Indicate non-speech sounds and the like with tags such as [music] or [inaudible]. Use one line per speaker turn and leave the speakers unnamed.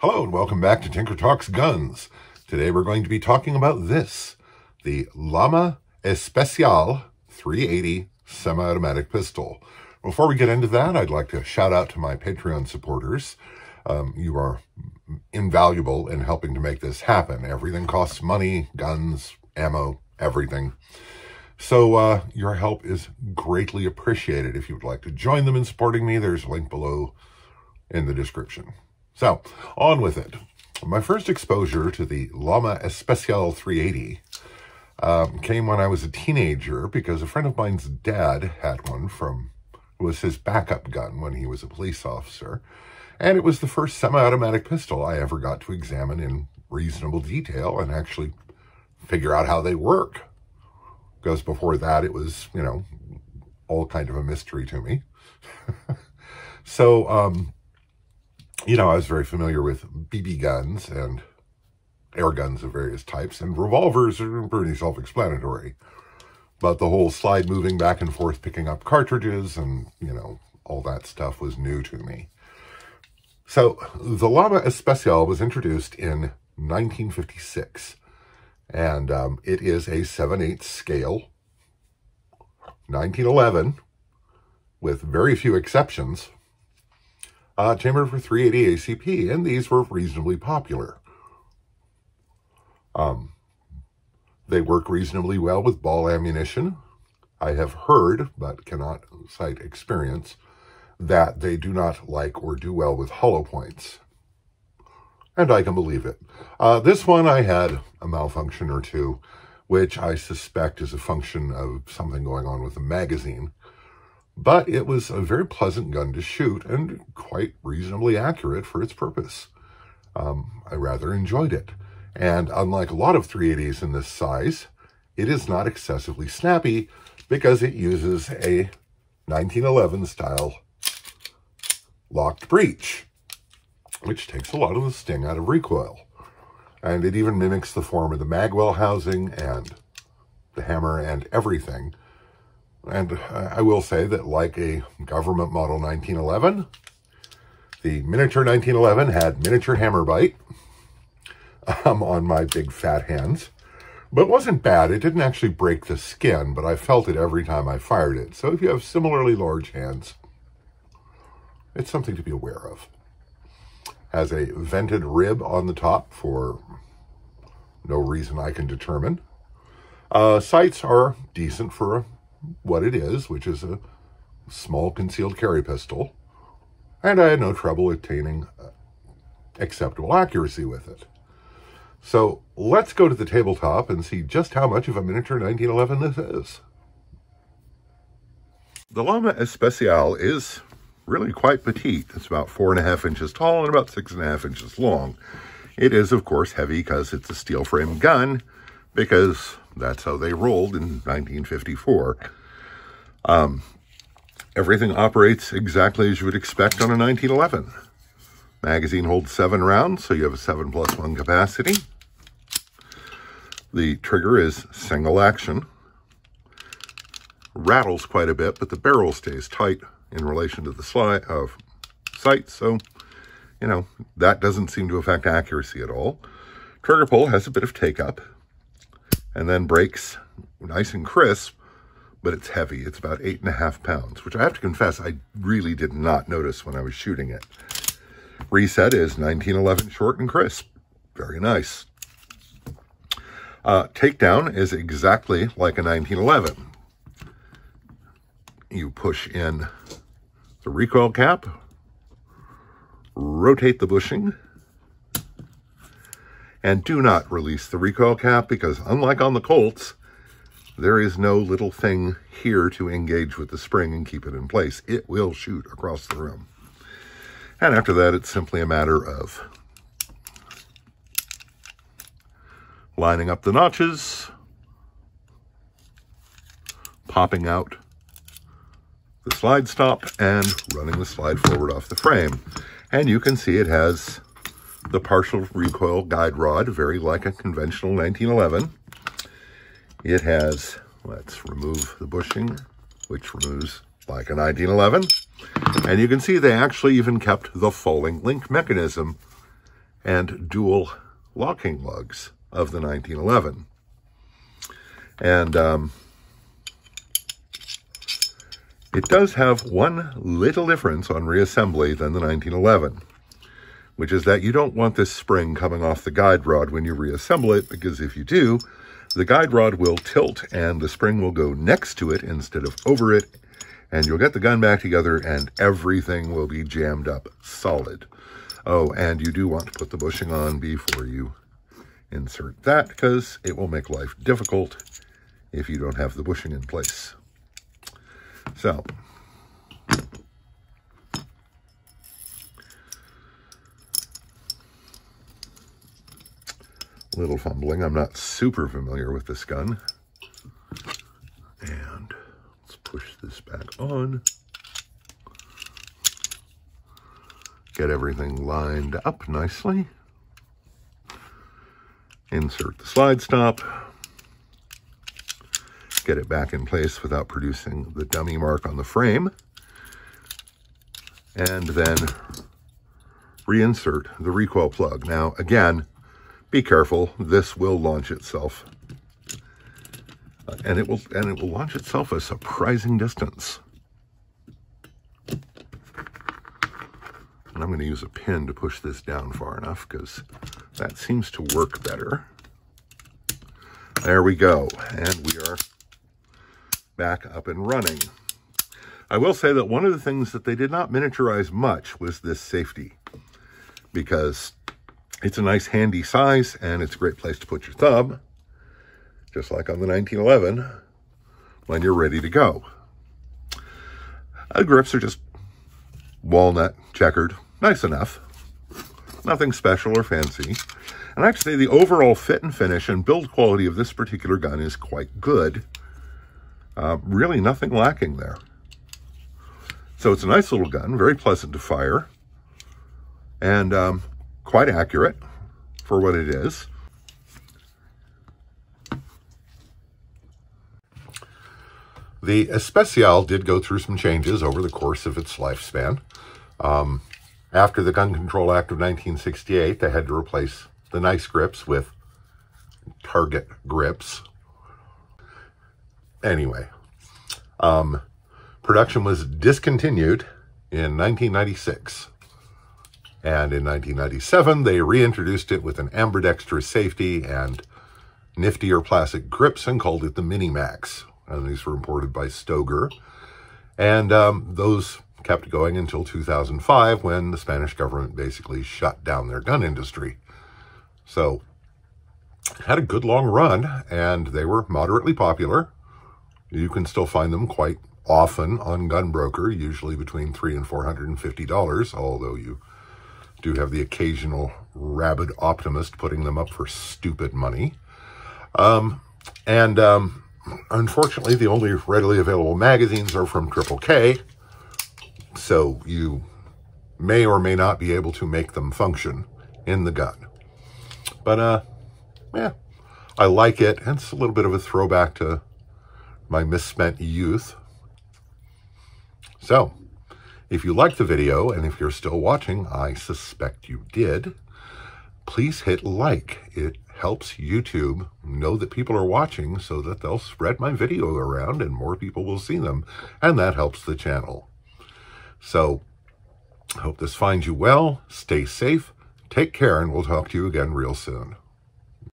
Hello and welcome back to Tinker Talks Guns. Today we're going to be talking about this, the Llama Especial 380 semi-automatic pistol. Before we get into that, I'd like to shout out to my Patreon supporters. Um, you are invaluable in helping to make this happen. Everything costs money, guns, ammo, everything. So uh, your help is greatly appreciated. If you would like to join them in supporting me, there's a link below in the description. So, on with it. My first exposure to the Llama Especial 380 um, came when I was a teenager because a friend of mine's dad had one from, was his backup gun when he was a police officer. And it was the first semi-automatic pistol I ever got to examine in reasonable detail and actually figure out how they work. Because before that, it was, you know, all kind of a mystery to me. [laughs] so, um, you know, I was very familiar with BB guns and air guns of various types, and revolvers are pretty self-explanatory. But the whole slide moving back and forth, picking up cartridges, and, you know, all that stuff was new to me. So, the Llama Especial was introduced in 1956, and um, it is a 7 8 scale, 1911, with very few exceptions, uh, chamber for 380 ACP, and these were reasonably popular. Um, they work reasonably well with ball ammunition. I have heard, but cannot cite experience, that they do not like or do well with hollow points. And I can believe it. Uh, this one, I had a malfunction or two, which I suspect is a function of something going on with the magazine. But it was a very pleasant gun to shoot and quite reasonably accurate for its purpose. Um, I rather enjoyed it. And unlike a lot of 380s in this size, it is not excessively snappy because it uses a 1911 style locked breech, which takes a lot of the sting out of recoil. And it even mimics the form of the magwell housing and the hammer and everything and I will say that like a government model 1911, the miniature 1911 had miniature hammer bite um, on my big fat hands. But wasn't bad. It didn't actually break the skin, but I felt it every time I fired it. So if you have similarly large hands, it's something to be aware of. Has a vented rib on the top for no reason I can determine. Uh, sights are decent for a what it is, which is a small concealed carry pistol, and I had no trouble attaining uh, acceptable accuracy with it. So let's go to the tabletop and see just how much of a miniature 1911 this is. The Llama Especial is really quite petite. It's about four and a half inches tall and about six and a half inches long. It is, of course, heavy because it's a steel frame gun, because that's how they rolled in 1954. Um, everything operates exactly as you would expect on a 1911. Magazine holds seven rounds, so you have a seven plus one capacity. The trigger is single action. Rattles quite a bit, but the barrel stays tight in relation to the slide of sight, so, you know, that doesn't seem to affect accuracy at all. Trigger pull has a bit of take up, and then breaks nice and crisp, but it's heavy. It's about eight and a half pounds, which I have to confess, I really did not notice when I was shooting it. Reset is 1911 short and crisp. Very nice. Uh, takedown is exactly like a 1911. You push in the recoil cap, rotate the bushing, and do not release the recoil cap because unlike on the Colts, there is no little thing here to engage with the spring and keep it in place. It will shoot across the room. And after that, it's simply a matter of lining up the notches, popping out the slide stop, and running the slide forward off the frame. And you can see it has the partial recoil guide rod, very like a conventional 1911. It has, let's remove the bushing, which removes like a 1911. And you can see they actually even kept the falling link mechanism and dual locking lugs of the 1911. And um, it does have one little difference on reassembly than the 1911, which is that you don't want this spring coming off the guide rod when you reassemble it, because if you do, the guide rod will tilt and the spring will go next to it instead of over it, and you'll get the gun back together and everything will be jammed up solid. Oh, and you do want to put the bushing on before you insert that because it will make life difficult if you don't have the bushing in place. So, little fumbling. I'm not super familiar with this gun. And let's push this back on. Get everything lined up nicely. Insert the slide stop. Get it back in place without producing the dummy mark on the frame. And then reinsert the recoil plug. Now, again, be careful. This will launch itself. Uh, and it will and it will launch itself a surprising distance. And I'm going to use a pin to push this down far enough because that seems to work better. There we go. And we are back up and running. I will say that one of the things that they did not miniaturize much was this safety because it's a nice handy size and it's a great place to put your thumb, just like on the 1911, when you're ready to go. The grips are just walnut checkered nice enough. Nothing special or fancy. And I have to say the overall fit and finish and build quality of this particular gun is quite good. Uh, really nothing lacking there. So it's a nice little gun, very pleasant to fire, and um, quite accurate for what it is. The Especial did go through some changes over the course of its lifespan. Um, after the Gun Control Act of 1968, they had to replace the nice grips with target grips. Anyway, um, production was discontinued in 1996. And in 1997, they reintroduced it with an ambidextrous safety and niftier plastic grips and called it the Mini Max. And these were imported by Stoeger. And um, those kept going until 2005 when the Spanish government basically shut down their gun industry. So, had a good long run and they were moderately popular. You can still find them quite often on Gunbroker, usually between three and four hundred and fifty dollars, although you do have the occasional rabid optimist putting them up for stupid money. Um, and um, unfortunately, the only readily available magazines are from Triple K, so you may or may not be able to make them function in the gun. But, uh, yeah, I like it. And it's a little bit of a throwback to my misspent youth. So, if you liked the video, and if you're still watching, I suspect you did, please hit like. It helps YouTube know that people are watching so that they'll spread my video around and more people will see them, and that helps the channel. So, hope this finds you well. Stay safe. Take care, and we'll talk to you again real soon.